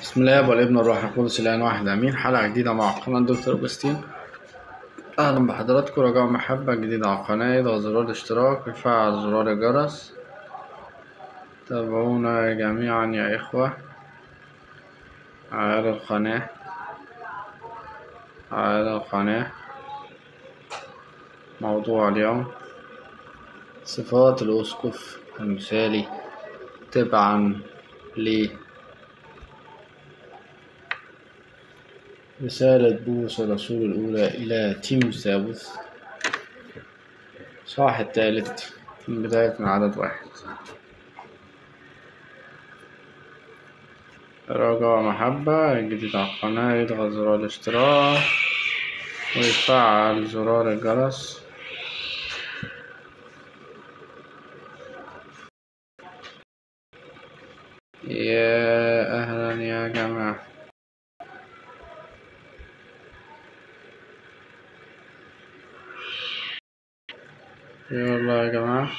بسم الله والابن والروح القدس الآن واحد آمين. حلقة جديدة مع قناة دكتور أوجستين أهلا بحضراتكم رجاء محبة جديدة على القناة. اضغط زرار الاشتراك وفعل زرار الجرس. تابعونا جميعا يا إخوة على القناة. على القناة. موضوع اليوم صفات الأسقف المثالي. تبعا رسالة بولس الرسول الأولى إلى تيموثاوس. صح الثالث من بداية من عدد واحد. رجاء محبة جديد على القناة يضغط زرار الاشتراك ويفعل زرار الجرس. يا أهلا يا جماعة. يلا يا جماعة.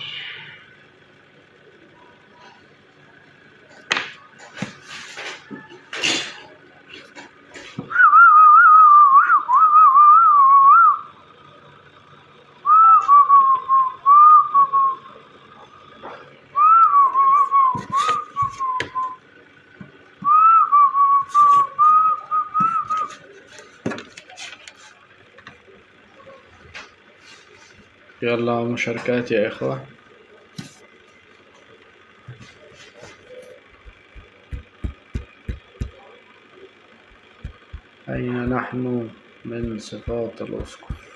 يلا مشاركات يا إخوة. أين نحن من صفات الأسقف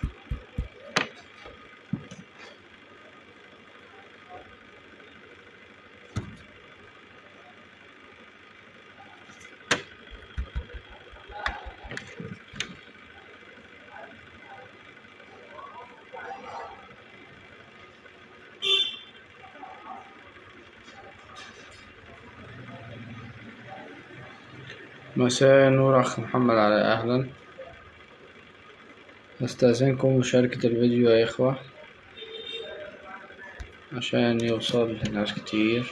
مساء النور أخ محمد على أهلا. أستأذنكم مشاركة الفيديو يا إخوة عشان يوصل لناس كتير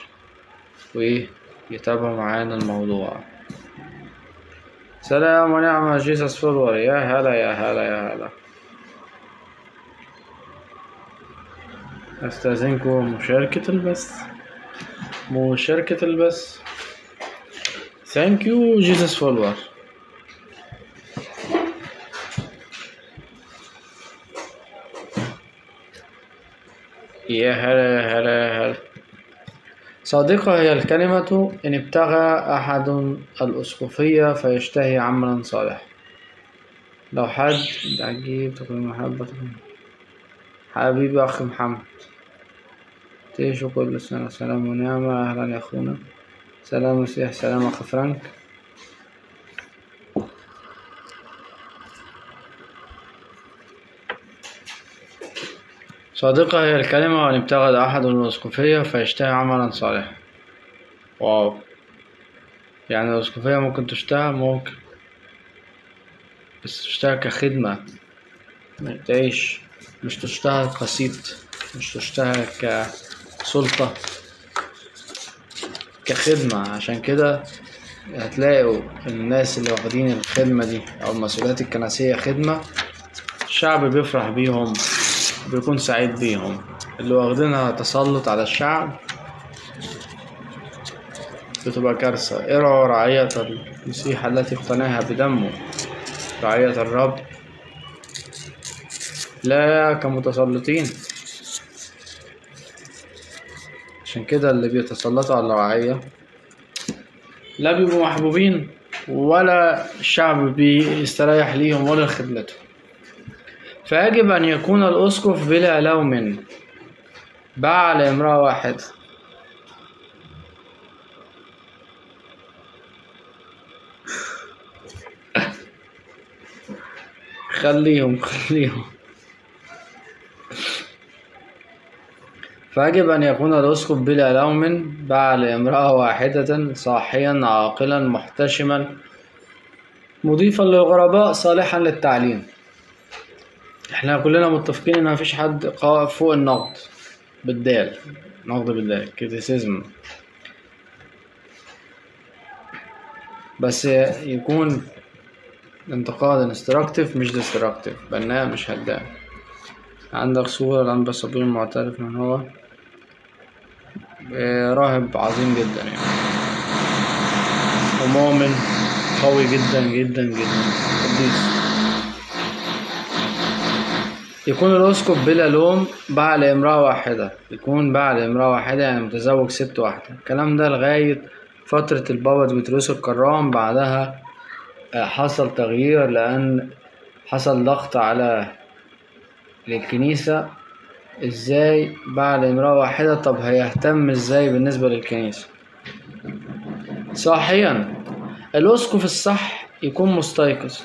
ويتابعوا معانا الموضوع. سلام ونعمة Jesus Follower. يا هلا يا هلا يا هلا. أستأذنكم مشاركة البث. مشاركة البث. Thank you Jesus follower. يا هلا هلا هلا. صادقة هي الكلمة إن ابتغى أحد الأسقفية فيشتهي عملا صالحا. لو حد عجيب تكون محبة. حبيبي أخ محمد. تعيشوا كل سنة سلام ونعمة أهلا يا أخونا. سلام مسيح سلام أخ فرانك. صادقة هي الكلمة وإن ابتغد أحد الأسقفية فيشتهي عملا صالحا. واو. يعني الأسقفية ممكن تشتغل ممكن بس تشتغل كخدمة. تعيش مش تشتغل كصيت مش تشتغل كسلطة. كخدمة. عشان كده هتلاقوا الناس اللي واخدين الخدمة دي أو المسؤوليات الكنسية خدمة الشعب بيفرح بيهم بيكون سعيد بيهم. اللي واخدينها تسلط على الشعب بتبقى كارثة. ارعوا رعية المسيح التي اقتناها بدمه؟ رعية الرب. لا كمتسلطين. عشان كده اللي بيتسلطوا على الرعية لا بيبقوا محبوبين ولا الشعب بيستريح ليهم ولا لخدمتهم فيجب أن يكون الأسقف بلا لوم. باع لامرأة واحدة خليهم خليهم. فيجب أن يكون الأسقف بلا لوم باع لامرأة واحدة صاحيا عاقلا محتشما مضيفا للغرباء صالحا للتعليم. إحنا كلنا متفقين إن مفيش حد فوق النقد بالدال نقد بالدال criticism بس يكون انتقاد constructive مش destructive بناء مش هدام عندك صورة الأنبا صابون معترف إن هو؟ راهب عظيم جدا يعني. ومؤمن قوي جدا جدا جدا. قديس يكون الأسقف بلا لوم باع لامرأة واحدة. يكون باع لامرأة واحدة يعني متزوج ست واحدة. الكلام ده لغاية فترة البابا ديمتريوس الكرام. بعدها آه، حصل تغيير لأن حصل ضغط على الكنيسة. إزاي باع لامرأة واحدة؟ طب هيهتم إزاي بالنسبة للكنيسة؟ صحيا الأسقف الصح يكون مستيقظ.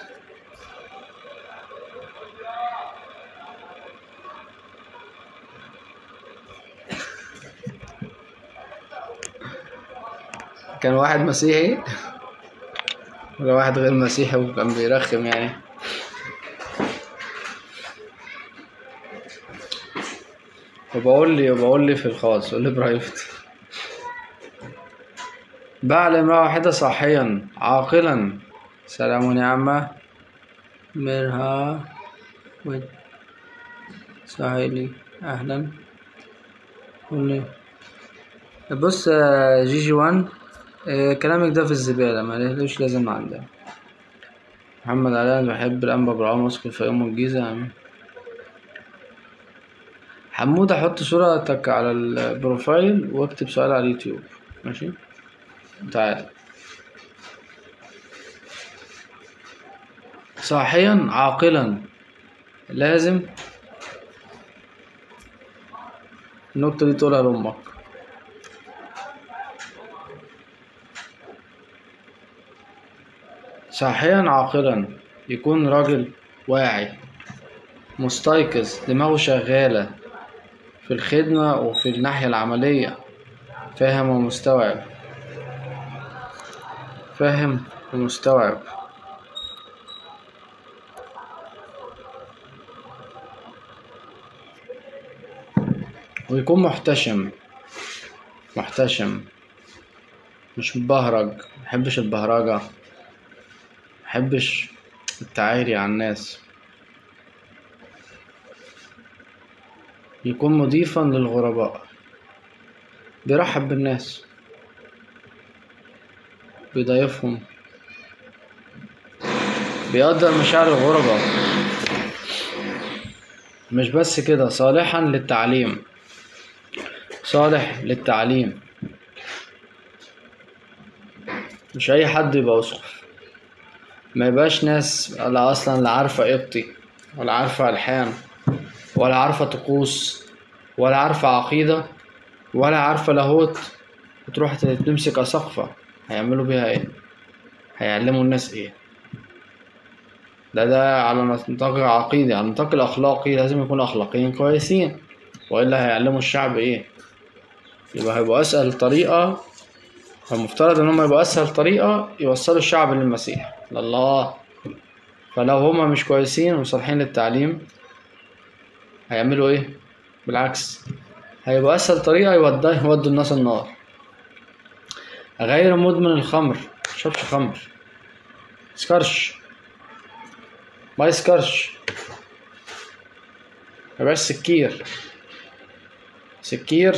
كان واحد مسيحي؟ ولا واحد غير مسيحي وكان بيرخم يعني. وبقول لي وبقول لي في الخاص قول لي برايفت. بعل لامرأة واحدة صاحيا عاقلا. سلام ونعمة مرها. سهيلي أهلا. قول لي. بص GG One آه، كلامك ده في الزبالة ملوش لازم عندنا. محمد علاء بحب الأنبا أسكن في يوم الجيزة. آمين حمودة حط صورتك على ال profile وأكتب سؤال على اليوتيوب. ماشي؟ تعال. صاحيا عاقلا. لازم. النقطة دي تقولها لأمك. صاحيا عاقلا. يكون راجل واعي. مستيقظ. دماغه شغالة. في الخدمة وفي الناحية العملية. فاهم ومستوعب. فاهم ومستوعب. ويكون محتشم. محتشم. مش مبهرج. محبش البهرجة. محبش التعايري على الناس. يكون مضيفا للغرباء. بيرحب بالناس. بيضايفهم بيقدر مشاعر الغرباء. مش بس كده صالحا للتعليم. صالح للتعليم. مش أي حد يبقى اسقف ما يبقاش ناس لا أصلا لا عارفة قبطي ولا عارفة ألحان. ولا عارفة طقوس ولا عارفة عقيدة ولا عارفة لاهوت. وتروح تمسك اسقفه هيعملوا بيها إيه؟ هيعلموا الناس إيه؟ ده ده على نطاق عقيدي على النطاق الأخلاقي لازم يكونوا أخلاقيين كويسين. وإلا هيعلموا الشعب إيه؟ يبقى هيبقوا أسهل طريقة المفترض إن هم يبقوا أسهل طريقة يوصلوا الشعب للمسيح لله. فلو هما مش كويسين وصالحين للتعليم هيعملوا إيه؟ بالعكس. هيبقى أسهل طريقة يودوا يودوا الناس النار. غير مدمن الخمر. مشربش خمر. مسكرش ما يسكرش. ميبقاش سكير. سكير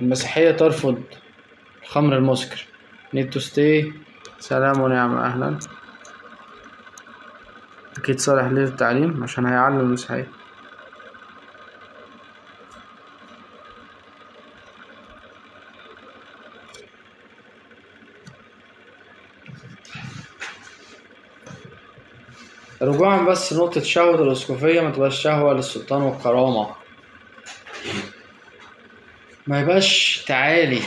المسيحية ترفض الخمر المسكر. Need to stay. سلام ونعمة أهلا. أكيد صالح ليه التعليم عشان هيعلم المسيحية. رجوعا بس نقطة شهوة الأسقفية ما تبقاش شهوة للسلطان والكرامة. ما يبقاش تعالي.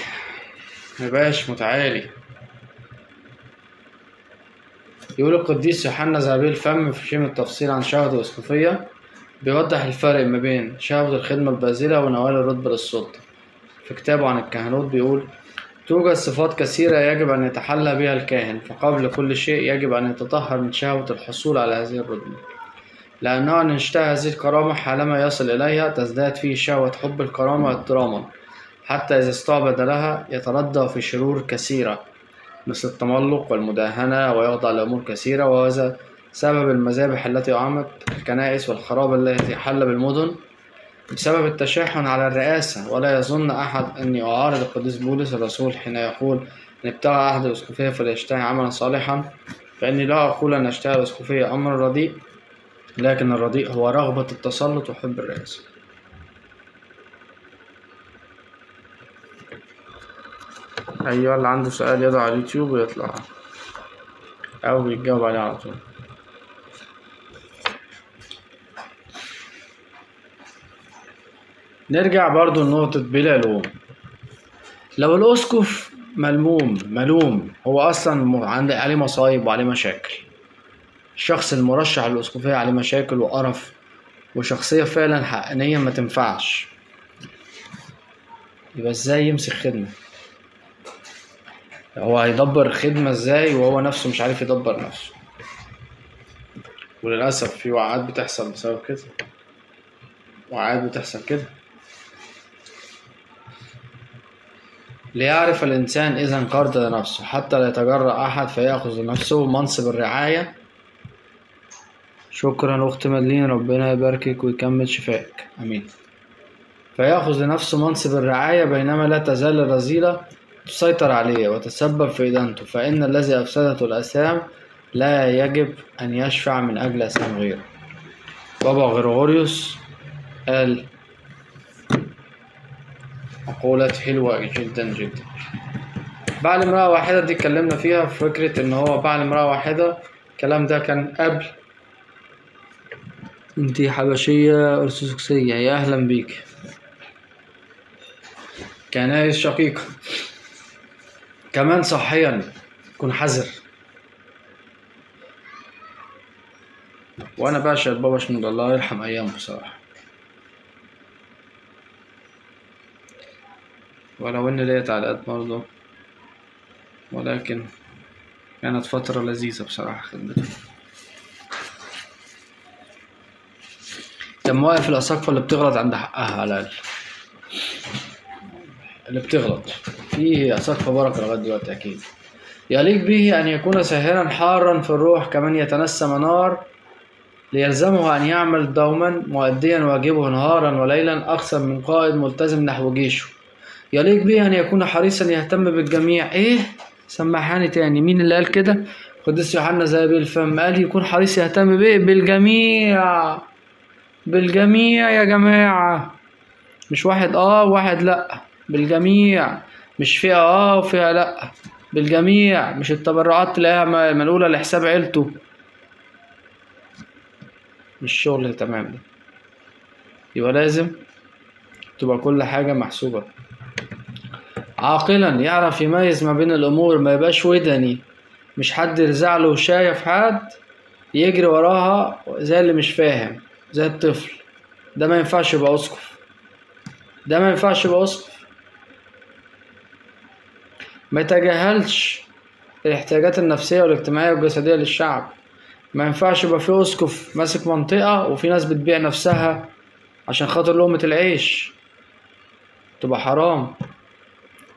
ما يبقاش متعالي. يقول القديس يوحنا ذهبي الفم في شيء من التفصيل عن شهوة الأسقفية بيوضح الفرق ما بين شهوة الخدمة الباذلة ونوال الرتبة للسلطة. في كتابه عن الكهنوت بيقول توجد صفات كثيرة يجب أن يتحلى بها الكاهن فقبل كل شيء يجب أن يتطهر من شهوة الحصول على هذه الرتبة. لأنه أن اشتهى هذه الكرامة حالما يصل إليها تزداد فيه شهوة حب الكرامة اضطراما. حتى إذا استعبد لها يتردى في شرور كثيرة مثل التملق والمداهنة ويخضع لأمور كثيرة وهذا سبب المذابح التي أعمت الكنائس والخراب التي حل بالمدن. بسبب التشاحن على الرئاسة ولا يظن أحد أني أعارض القديس بولس الرسول حين يقول إن ابتغى أحد الأسقفية فليشتهي عملا صالحا فإني لا أقول أن اشتهي الأسقفية أمر رديء لكن الرديء هو رغبة التسلط وحب الرئاسة أيوة اللي عنده سؤال يضع على اليوتيوب ويطلع أو يتجاوب عليه على طول. نرجع برضو لنقطة بلا لوم لو الأسقف ملموم ملوم هو أصلا م- عند عليه مصايب وعليه مشاكل. الشخص المرشح للأسقفية عليه مشاكل وقرف وشخصية فعلا حقانية ما تنفعش. يبقى إزاي يمسك خدمة؟ هو هيدبر خدمة إزاي وهو نفسه مش عارف يدبر نفسه؟ وللأسف في وقعات بتحصل بسبب كده. وقعات بتحصل كده. ليعرف الإنسان إذا انقرض نفسه حتى لا يتجرأ أحد فيأخذ لنفسه منصب الرعاية. شكرا أخت مدلين ربنا يباركك ويكمل شفائك. أمين. فيأخذ لنفسه منصب الرعاية بينما لا تزال الرذيلة تسيطر عليه وتسبب في إدانته فإن الذي أفسدته الأثام لا يجب أن يشفع من أجل أثام غيره. بابا غريغوريوس قال مقولات حلوة جدا جدا. بعد امرأة واحدة دي اتكلمنا فيها في فكرة إن هو بعد امرأة واحدة الكلام ده كان قبل. انتي حبشية أرثوذكسية يا أهلا بيك. كنائس شقيقة. كمان صحيا كن حذر. وأنا بعشق بابا شنود الله يرحم أيامه بصراحة. ولو إن ليا تعليقات برضه. ولكن كانت فترة لذيذة بصراحة خدمته كان واقف الأساقفة اللي بتغلط عند حقها على الأقل؟ اللي بتغلط. فيه أساقفة بركة لغاية دلوقتي أكيد. يليق به أن يكون ساهرا حارا في الروح كمن يتنسم نار ليلزمه أن يعمل دوما مؤديا واجبه نهارا وليلا أكثر من قائد ملتزم نحو جيشه. يليق به أن يكون حريصا يهتم بالجميع. إيه؟ سمحاني تاني. مين اللي قال كده؟ قديس يوحنا زي بالفم قال يكون حريص يهتم بإيه؟ بالجميع. بالجميع يا جماعة. مش واحد آه وواحد لأ. بالجميع. مش فئة آه وفئة لأ. بالجميع. مش التبرعات تلاقيها منقولة لحساب عيلته. مش شغل تمام ده. يبقى لازم تبقى كل حاجة محسوبة. عاقلا يعرف يميز ما بين الأمور ما يبقاش ودني. مش حد يرزع له شاية في حد يجري وراها زي اللي مش فاهم زي الطفل. ده ما ينفعش يبقى أسقف. ده ما ينفعش يبقى أسقف. ما يتجاهلش الاحتياجات النفسية والاجتماعية والجسدية للشعب. ما ينفعش يبقى في أسقف ماسك منطقة وفي ناس بتبيع نفسها عشان خاطر لقمة العيش. تبقى حرام.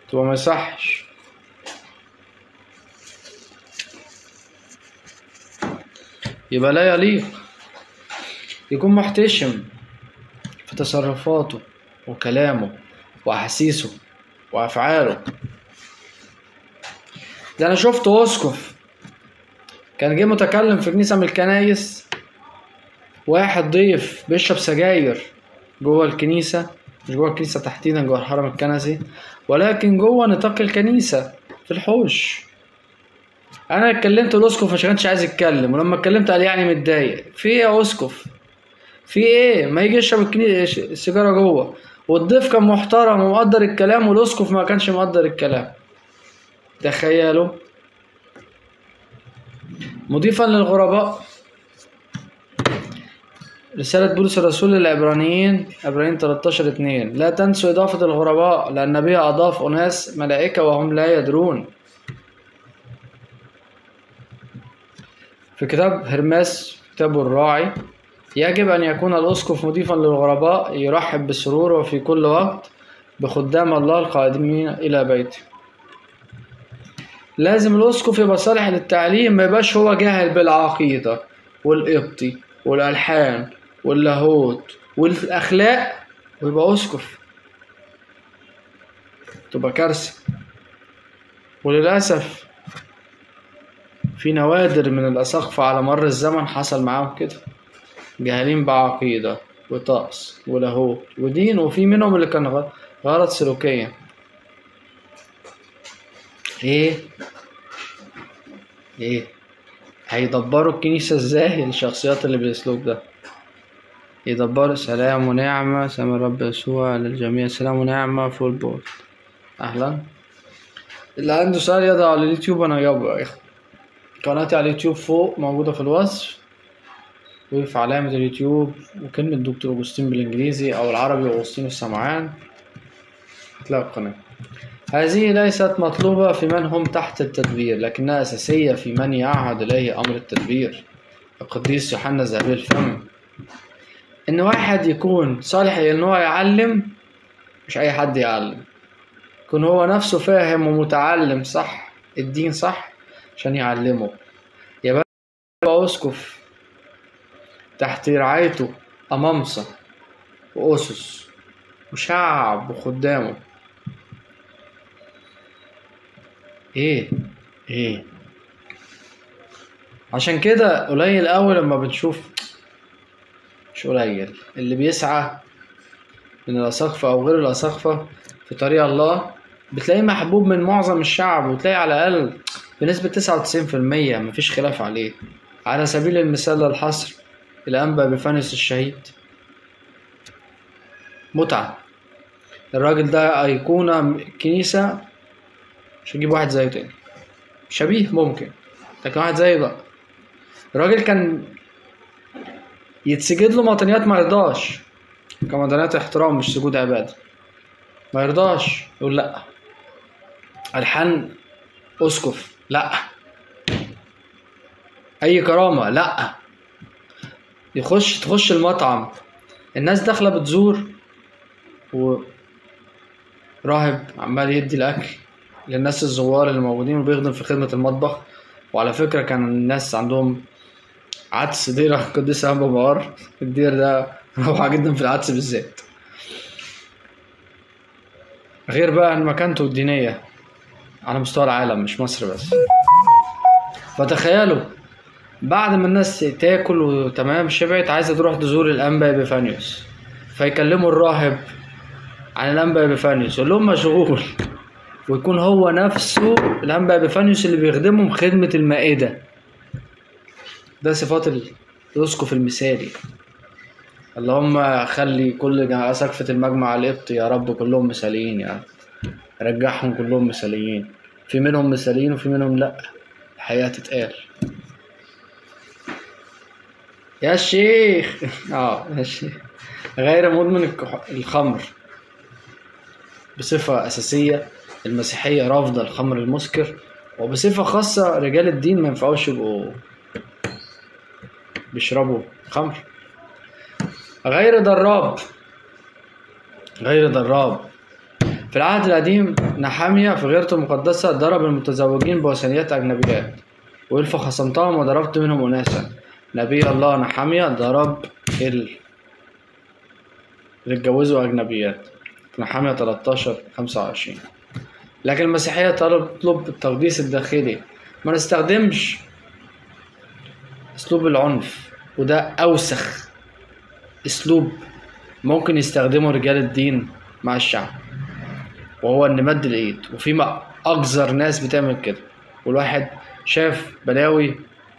تبقى ما يصحش. يبقى لا يليق. يكون محتشم في تصرفاته وكلامه وأحاسيسه وأفعاله. ده أنا شفت أسقف كان جه متكلم في كنيسة من الكنايس. واحد ضيف بيشرب سجاير جوه الكنيسة. مش جوه الكنيسة تحديدا جوه الحرم الكنسي. ولكن جوه نطاق الكنيسة في الحوش. أنا اتكلمت الاسقف عشان كانش عايز يتكلم ولما اتكلمت قال يعني متضايق. في إيه يا أسقف؟ في إيه؟ ما يجي يشرب السيجارة جوه. والضيف كان محترم ومقدر الكلام والأسقف ما كانش مقدر الكلام. تخيلوا. مضيفا للغرباء. رسالة بولس الرسول للعبرانيين عبرانيين 13 2 لا تنسوا إضافة الغرباء لأن بها أضاف أناس ملائكة وهم لا يدرون. في كتاب هرماس كتاب الراعي يجب أن يكون الأسقف مضيفا للغرباء يرحب بسرور وفي كل وقت بخدام الله القادمين إلى بيته. لازم الأسقف يبقى صالح للتعليم ما يبقاش هو جاهل بالعقيدة والقبطي والألحان واللاهوت والاخلاق ويبقى أسقف. تبقى كارثة. وللأسف في نوادر من الاساقفه على مر الزمن حصل معاهم كده. جاهلين بعقيدة وطقس ولاهوت ودين وفي منهم اللي كان غلط سلوكيا. إيه؟ إيه؟ هيدبروا الكنيسة إزاي؟ الشخصيات اللي بالاسلوب ده. يدبروا سلام ونعمة سلام الرب يسوع للجميع. سلام ونعمة فول بول أهلا. اللي عنده سؤال يضع على اليوتيوب. أنا اجاوبه قناتي على اليوتيوب فوق موجودة في الوصف. وفي علامة اليوتيوب. وكلمة دكتور أوجستين بالإنجليزي أو العربي أوجستين السمعان. هتلاقي القناة. هذه ليست مطلوبة في من هم تحت التدبير لكنها أساسية في من يعهد إليه أمر التدبير. القديس يوحنا ذهبي الفم. إن واحد يكون صالح إن هو يعلم مش أي حد يعلم. يكون هو نفسه فاهم ومتعلم صح الدين صح عشان يعلمه. يبقى أسقف تحت رعايته أمامسة وأسس وشعب وخدامه. إيه؟ إيه؟ عشان كده قليل قوي لما بنشوف مش قليل. اللي بيسعى من الأساقفة أو غير الأساقفة في طريق الله بتلاقيه محبوب من معظم الشعب وتلاقي على الأقل بنسبة تسعة وتسعين في المية مفيش خلاف عليه. على سبيل المثال للحصر الأنبا بفانيس الشهيد. متعة. الراجل ده أيقونة كنيسة. مش هجيب واحد زيه تاني. شبيه ممكن لكن واحد زيه لا. الراجل كان يتسجد له مطنيات ما يرضاش. كمطنيات احترام مش سجود عبادة. ما يرضاش يقول لأ. الحان أسكف. لأ. أي كرامة؟ لأ. يخش تخش المطعم. الناس داخلة بتزور. وراهب عمال يدي الأكل للناس الزوار اللي موجودين وبيخدم في خدمة المطبخ. وعلى فكرة كان الناس عندهم عدس ديرة قديس أنبا بقار الدير ده روعة جدا في العدس بالذات غير بقى ان مكانته الدينية على مستوى العالم مش مصر بس. فتخيلوا بعد ما الناس تاكل وتمام شبعت عايزة تروح تزور الأنبا إبيفانيوس فيكلموا الراهب عن الأنبا إبيفانيوس يقول لهم مشغول. ويكون هو نفسه الأنبا إبيفانيوس اللي بيخدمهم خدمة المائدة. ده صفات الأسقف المثالي. اللهم خلي كل سقفة المجمع القبطي يا رب كلهم مثاليين يا رب. رجعهم كلهم مثاليين. في منهم مثاليين وفي منهم لأ. الحقيقة تتقال. يا شيخ! آه يا شيخ. غير مدمن الخمر. بصفة أساسية المسيحية رافضة الخمر المسكر وبصفة خاصة رجال الدين ما ينفعوش يبقوا بيشربوا خمر. غير ضراب غير ضراب في العهد القديم نحامية في غيرته المقدسة ضرب المتزوجين بوثنيات أجنبيات وإلف خصمتهم وضربت منهم أناسا. نبي الله نحامية ضرب ال اللي اتجوزوا أجنبيات. نحامية 13 25 لكن المسيحية تطلب التقديس الداخلي. ما نستخدمش أسلوب العنف وده أوسخ أسلوب ممكن يستخدمه رجال الدين مع الشعب وهو إن مد الإيد وفي ما أقذر ناس بتعمل كده. والواحد شاف بلاوي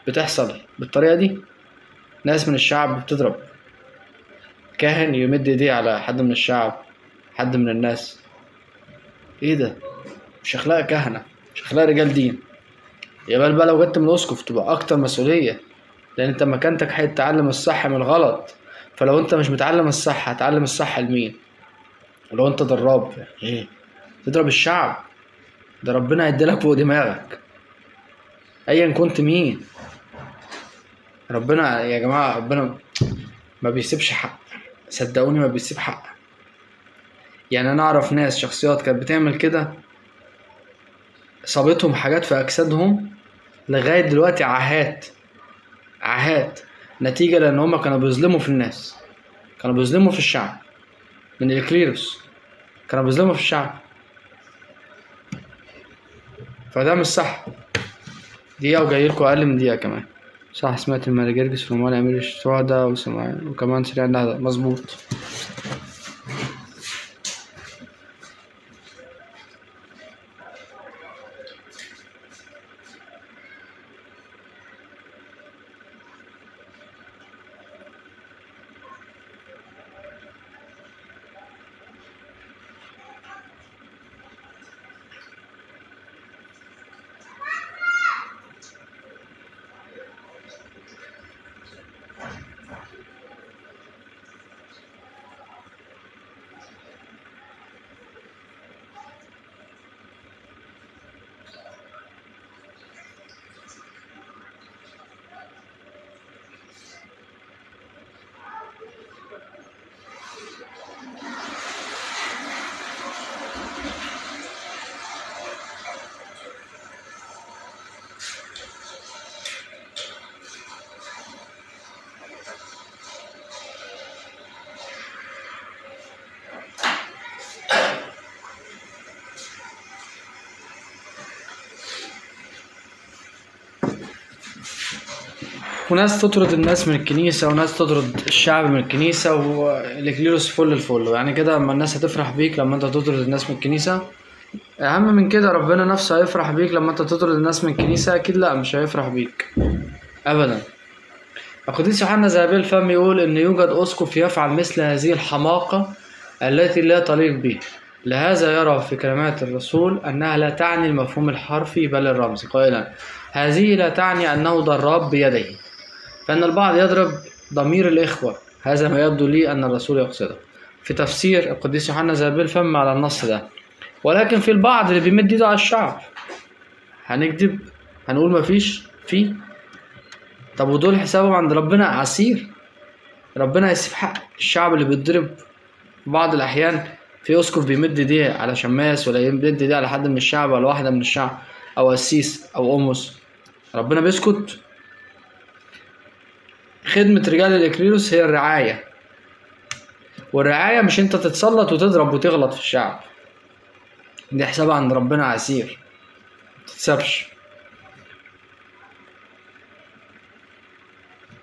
بتحصل بالطريقة دي ناس من الشعب بتضرب. كاهن يمد إيديه على حد من الشعب حد من الناس. إيه ده؟ مش أخلاق كهنة مش أخلاق رجال دين. يبقى بقى لو جت من أسقف تبقى أكتر مسؤولية. لأن انت مكانتك هتتعلم الصح من الغلط فلو انت مش متعلم الصح هتعلم الصح لمين؟ ولو انت ضراب إيه. تضرب الشعب. ده ربنا هيديلك فوق دماغك. ايا كنت مين؟ ربنا يا جماعة ربنا ما بيسيبش حق. صدقوني ما بيسيب حق. يعني أنا أعرف ناس شخصيات كانت بتعمل كده صابتهم حاجات في أجسادهم لغاية دلوقتي عاهات. عاهات نتيجة لأن هم كانوا بيظلموا في الناس. كانوا بيظلموا في الشعب. من الكليروس. كانوا بيظلموا في الشعب. فده مش صح. دقيقة وجاي لكم أقل من دقيقة كمان. صح سمعت المراجرجس ومال أمير الشهداء وسمع وكمان سريع النهضة مظبوط. وناس تطرد الناس من الكنيسة وناس تطرد الشعب من الكنيسة والإكليروس فل الفل. يعني كده أما الناس هتفرح بيك لما أنت تطرد الناس من الكنيسة. أهم من كده ربنا نفسه هيفرح بيك لما أنت تطرد الناس من الكنيسة. أكيد لأ مش هيفرح بيك. أبدا. القديس يوحنا ذهبي الفم يقول إن يوجد أسقف يفعل مثل هذه الحماقة التي لا تليق به. لهذا يرى في كلمات الرسول أنها لا تعني المفهوم الحرفي بل الرمزي قائلا هذه لا تعني أنه ضراب بيده فإن البعض يضرب ضمير الإخوة هذا ما يبدو لي أن الرسول يقصده. في تفسير القديس يوحنا ذهبي الفم على النص ده. ولكن في البعض اللي بيمد إيده على الشعب. هنكذب؟ هنقول مفيش في. طب ودول حسابهم عند ربنا عسير؟ ربنا يسيب حق الشعب اللي بيتضرب بعض الأحيان في أسقف بيمد ايديه على شماس ولا يمد ايديه على حد من الشعب ولا واحدة من الشعب أو قسيس أو قمص. ربنا بيسكت. خدمة رجال الإكليروس هي الرعاية. والرعاية مش أنت تتسلط وتضرب وتغلط في الشعب. دي حسابها عند ربنا عسير. متتسابش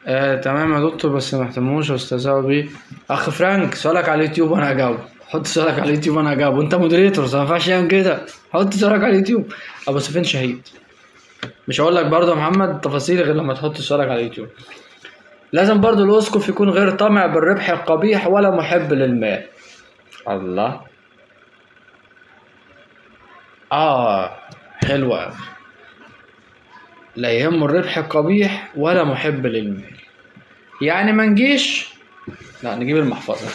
آه تمام يا دكتور بس ما اهتموش واستهزأوا بيه أخ فرانك سؤالك على اليوتيوب وأنا هجاوب حط سؤالك على اليوتيوب وأنا هجاوب وأنت moderator ما ينفعش تعمل كده. حط سؤالك على اليوتيوب. أبو سفين شهيد. مش هقول لك برضه يا محمد تفاصيل غير لما تحط سؤالك على اليوتيوب. لازم برضه الأسقف يكون غير طامع بالربح القبيح ولا محب للمال الله. آه حلوة لا يهمه الربح القبيح ولا محب للمال يعني ما نجيش؟ لا نجيب المحفظة.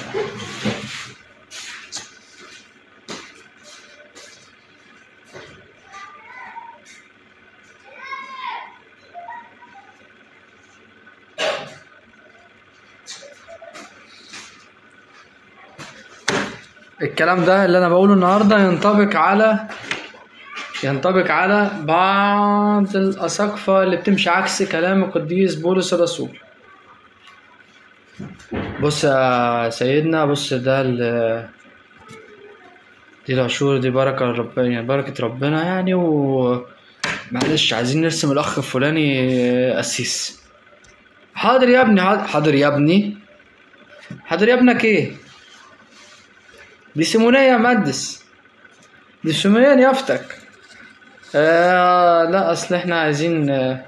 الكلام ده اللي أنا بقوله النهارده ينطبق على ينطبق على بعض الأساقفة اللي بتمشي عكس كلام القديس بولس الرسول. بص يا سيدنا بص ده ال دي العشور دي بركة ربنا يعني بركة ربنا يعني و معلش عايزين نرسم الأخ الفلاني قسيس حاضر يا ابني حاضر, يا ابني. حاضر يا ابنك إيه؟ دي سيمونية يا سيمونية نيافتك آه لا أصل إحنا عايزين آه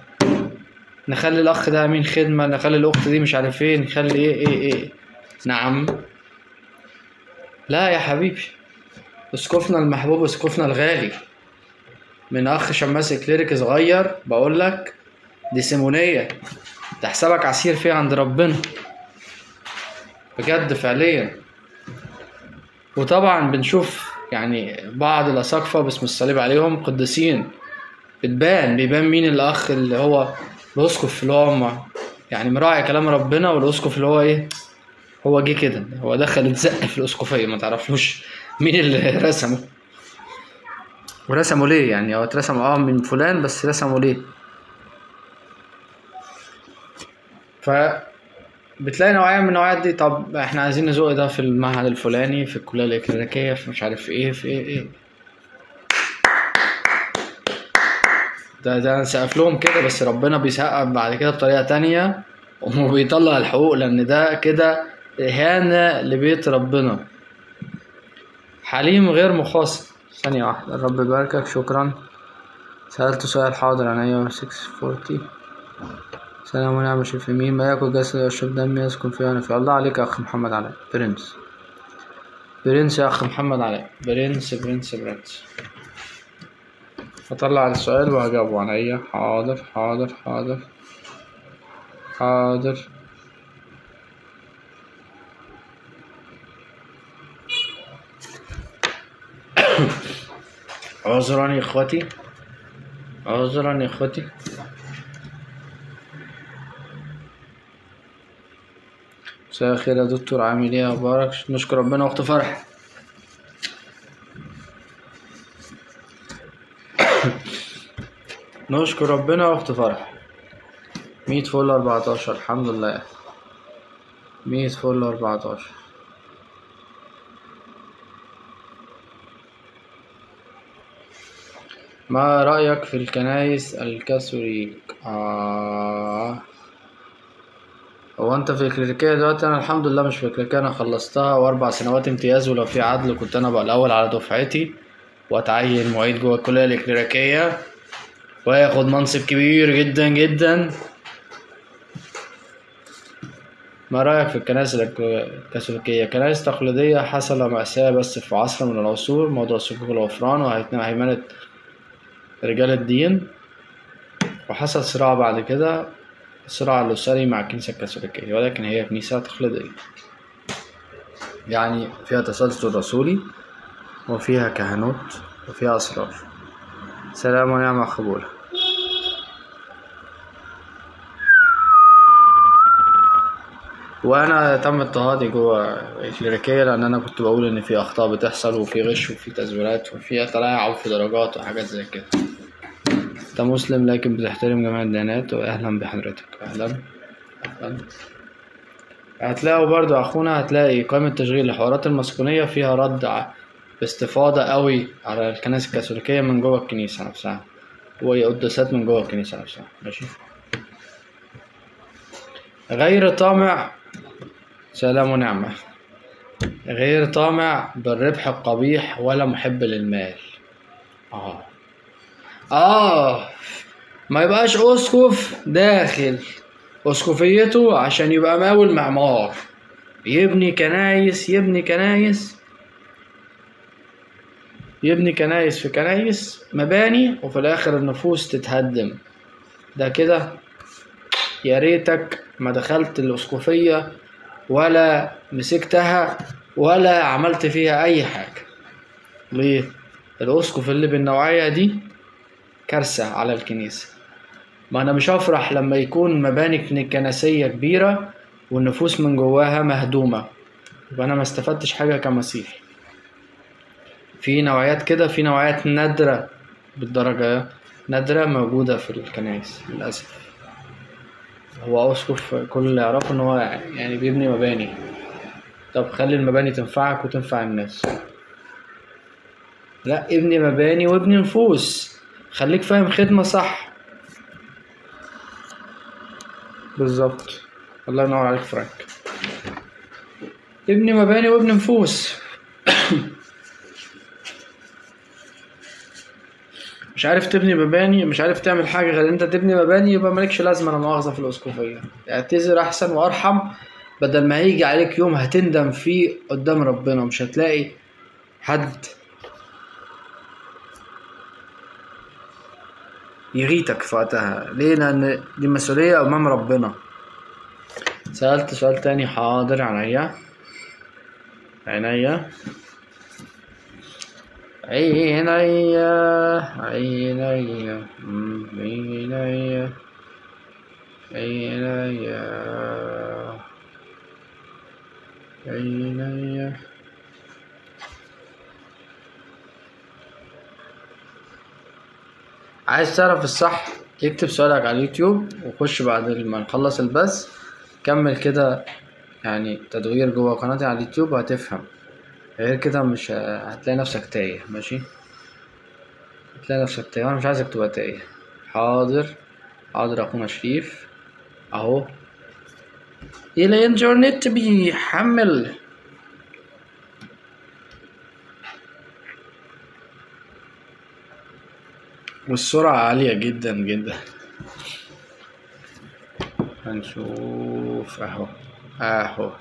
نخلي الأخ ده أمين خدمة نخلي الأخت دي مش عارف إيه نخلي إيه إيه إيه. نعم. لا يا حبيبي. اسقفنا المحبوب اسقفنا الغالي. من أخ شماس كليريك صغير بقول لك دي سيمونية. ده حسابك عسير فيها عند ربنا. بجد فعليا. وطبعا بنشوف يعني بعض الأساقفة باسم الصليب عليهم قديسين. بتبان بيبان مين الأخ اللي هو الأسقف اللي هو يعني مراعي كلام ربنا والأسقف اللي هو إيه هو جه كده. هو دخل اتزق في الأسقفية ما تعرفلوش مين اللي رسمه. ورسموا ليه يعني؟ هو اترسم آه من فلان بس رسموا ليه؟ ف بتلاقي نوعية من النوعيات دي. طب إحنا عايزين نزق ده في المعهد الفلاني في الكلية الإكلينيكية في مش عارف إيه في إيه إيه. ده ده أنا سقف لهم كده بس ربنا بيسقف بعد كده بطريقة تانية وبيطلع الحقوق لأن ده كده إهانة لبيت ربنا. حليم غير مخاصم. ثانية واحدة. الرب يباركك. شكرا. سألت سؤال حاضر عن 640 سلام ونعم الشيف مين ما ياكل جسد ويشرب دم يسكن فيه في الله عليك أخ محمد علاء برنس. برنس يا أخ محمد علاء برنس برنس برنس. هطلع السؤال وهجاوبه عليا حاضر حاضر حاضر. حاضر. عذرا يا إخوتي. عذرا يا إخوتي. مساء الخير يا دكتور عامل إيه؟ أخبارك؟ نشكر ربنا وقت فرح. نشكر ربنا وقت فرح. مية فل أربعتاشر الحمد لله. مية فل أربعتاشر. ما رأيك في الكنايس الكاثوليك؟ آه. هو انت في الكلينيكية دلوقتي؟ أنا الحمد لله مش في الكلينيكية أنا خلصتها وأربع سنوات امتياز ولو في عدل كنت أنا بقى الأول على دفعتي وأتعين معيد جوه الكلية الكلينيكية وياخد منصب كبير جدا جدا. ما رأيك في الكنائس الك- الكاثوليكية؟ كنائس تقليدية حصل مأساة بس في عصر من العصور موضوع صكوك الغفران وهيمنة رجال الدين. وحصل صراع بعد كده. صراع الأسري مع الكنيسة الكاثوليكية ولكن هي كنيسة تقليدية. يعني فيها تسلسل رسولي وفيها كهنوت وفيها أسرار. سلام ونعم أخ بولا وأنا تم اضطهادي جوه الكليريكية لأن أنا كنت بقول إن في أخطاء بتحصل وفي غش وفي تزويرات وفي تلاعب في درجات وحاجات زي كده. انت مسلم لكن بتحترم جميع الديانات واهلا بحضرتك. أهلا. أهلا. هتلاقوا برضو أخونا هتلاقي قائمة تشغيل الحوارات المسكونية فيها رد باستفاضة قوي على الكنائس الكاثوليكية من جوه الكنيسة نفسها وقداسات من جوه الكنيسة نفسها. ماشي. غير طامع سلام ونعمة. غير طامع بالربح القبيح ولا محب للمال. آه. آه. ما يبقاش أسقف داخل. أسقفيته عشان يبقى ماول معمار يبني كنايس يبني كنايس. يبني كنايس في كنايس مباني وفي الآخر النفوس تتهدم. ده كده. يا ريتك ما دخلت الأسقفية ولا مسكتها ولا عملت فيها أي حاجة. ليه؟ الأسقف اللي بالنوعية دي كارثة على الكنيسه ما أنا مش هفرح لما يكون مباني كنسية كبيرة والنفوس من جواها مهدومة. يبقى أنا ما استفدتش حاجة كمسيحي في نوعيات كده في نوعيات نادرة بالدرجة نادرة موجودة في الكنائس للأسف. هو اسقف كل اللي يعرفه إن هو يعني بيبني مباني. طب خلي المباني تنفعك وتنفع الناس. لا ابني مباني وابني نفوس. خليك فاهم خدمة صح. بالظبط. الله ينور عليك فرانك. ابني مباني وابني نفوس. مش عارف تبني مباني مش عارف تعمل حاجة غير أنت تبني مباني يبقى مالكش لازمة لا مؤاخذة في الأسقفية اعتذر أحسن وأرحم. بدل ما هيجي عليك يوم هتندم فيه قدام ربنا مش هتلاقي حد يغيتك في وقتها. ليه؟ لأن دي مسؤولية أمام ربنا. سألت سؤال تاني حاضر عينيا. عينيا. عينيا. عينيا. عينيا. عينيا. عينيا. عايز تعرف الصح اكتب سؤالك على اليوتيوب وخش بعد ما نخلص البث. كمل كده يعني تدوير جوه قناتي على اليوتيوب وهتفهم. غير كده مش هتلاقي نفسك تايه ماشي؟ هتلاقي نفسك تايه. وأنا مش عايزك تبقى تايه. حاضر. حاضر اخونا شريف. اهو. الانترنت بيحمل والسرعة عالية جدا جدا. هنشوف. أهو. أهو.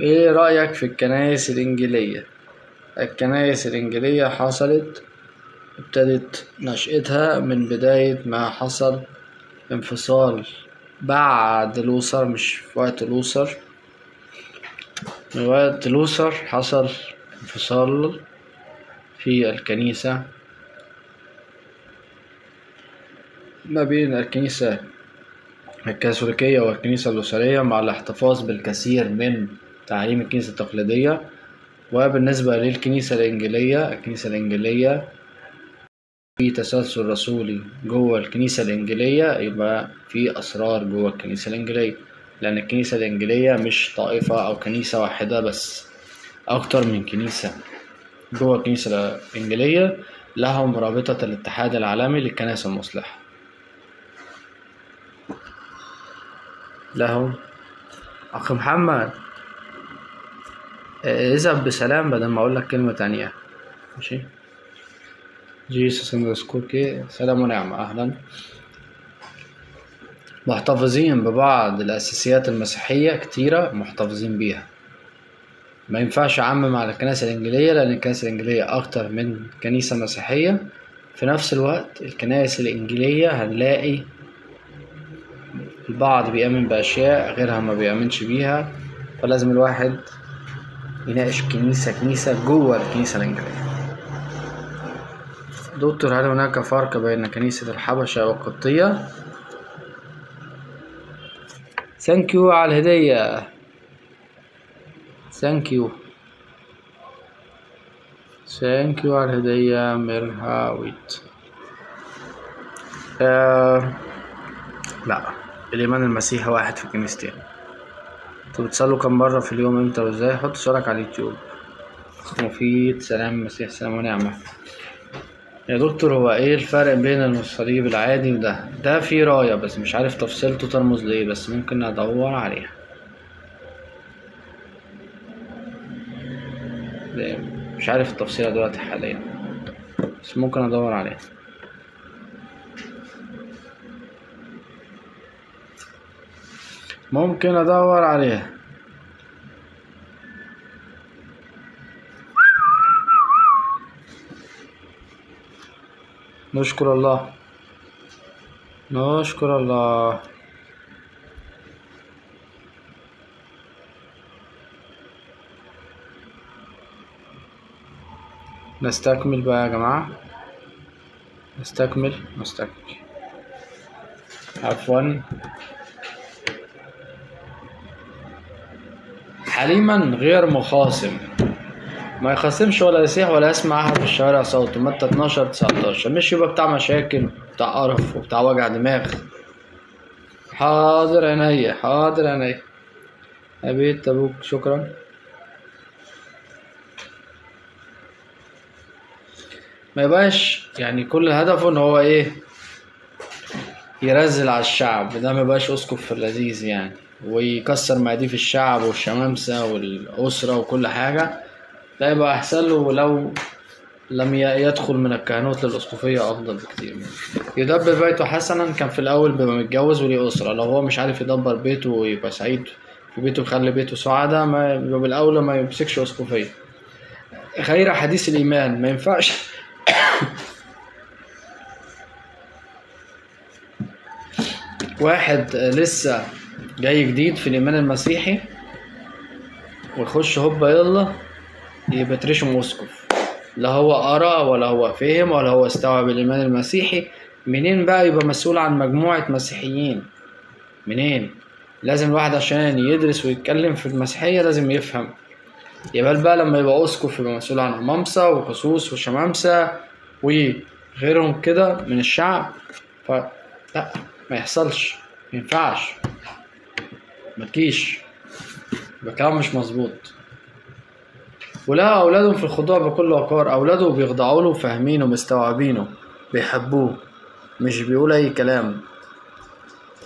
إيه رأيك في الكنائس الإنجيلية؟ الكنائس الإنجيلية حصلت ابتدت نشأتها من بداية ما حصل انفصال بعد لوثر مش في وقت لوثر من وقت لوثر حصل انفصال في الكنيسة ما بين الكنيسة الكاثوليكية والكنيسة اللوثرية مع الاحتفاظ بالكثير من تعاليم الكنيسة التقليدية. وبالنسبة للكنيسة الإنجيلية الكنيسة الإنجيلية في تسلسل رسولي جوه الكنيسة الإنجيلية يبقى في أسرار جوه الكنيسة الإنجيلية لأن الكنيسة الإنجيلية مش طائفة أو كنيسة واحدة بس أكتر من كنيسة. جوه الكنيسة الإنجيلية لهم رابطة الاتحاد العالمي للكنائس المصلحة. لهم. أخ محمد اذهب بسلام بدل ما أقول لك كلمة تانية. ماشي؟ جيسوس اندرسكور كي. سلام ونعمة أهلا. محتفظين ببعض الأساسيات المسيحية كتيرة محتفظين بيها. ما ينفعش أعمم على الكنائس الإنجيلية لأن الكنائس الإنجيلية أكتر من كنيسة مسيحية. في نفس الوقت الكنائس الإنجيلية هنلاقي البعض بيؤمن بأشياء غيرها ما بيؤمنش بيها. فلازم الواحد يناقش كنيسة كنيسة جوه الكنيسة الإنجيلية دكتور هل هناك فرق بين كنيسة الحبشة والقبطية؟ thank you على الهدية. thank you thank you على الهدية ميرهاويت آه لا الإيمان المسيحي واحد في كنيستين. أنتوا بتصلوا كم مرة في اليوم؟ إمتى وازاي؟ حط سؤالك على اليوتيوب. مفيد سلام المسيح سلام ونعمة. يا دكتور هو إيه الفرق بين الصليب العادي وده؟ ده في راية بس مش عارف تفصيلته ترمز لإيه بس ممكن أدور عليها. مش عارف التفصيلة دلوقتي حاليا بس ممكن أدور عليها. ممكن أدور عليها. نشكر الله. نشكر الله. نستكمل بقى يا جماعة. نستكمل. نستكمل. عفوا. حليما غير مخاصم. ما يخاصمش ولا يصيح ولا يسمع أحد في الشوارع صوته. متى 12 19 مش يبقى بتاع مشاكل بتاع قرف وبتاع وجع دماغ. حاضر عينيا حاضر عينيا. أبيت أبوك شكرا. ما يبقاش يعني كل هدفه إن هو إيه؟ يرزل على الشعب. ده ما يبقاش اسقف في اللذيذ يعني. ويكسر مقاديف الشعب والشمامسة والأسرة وكل حاجة. ده يبقى أحسن له لو لم يدخل من الكهنوت للأسقفية أفضل بكتير. يدبر بيته حسنا. كان في الأول بيبقى متجوز وليه أسرة. لو هو مش عارف يدبر بيته ويبقى سعيد في بيته يخلي بيته سعادة ما يبقى بالأولى ما يمسكش أسقفية. خير حديث الإيمان. ما ينفعش واحد لسه جاي جديد في الإيمان المسيحي ويخش هوبا يلا. يبقى تريشم اسقف لا هو قرأ ولا هو فهم ولا هو استوعب الإيمان المسيحي. منين بقى يبقى مسؤول عن مجموعة مسيحيين؟ منين؟ لازم الواحد عشان يدرس ويتكلم في المسيحية لازم يفهم. يبقى بقى لما يبقى أسقف يبقى مسؤول عن أمامسة وخصوص وشمامسة وغيرهم كده من الشعب. فلا ما يحصلش. ما ينفعش. ما تجيش. مش مظبوط. ولا أولادهم في الخضوع بكل وقار أولاده بيخضعوا له وفاهمينه ومستوعبينه بيحبوه مش بيقول أي كلام.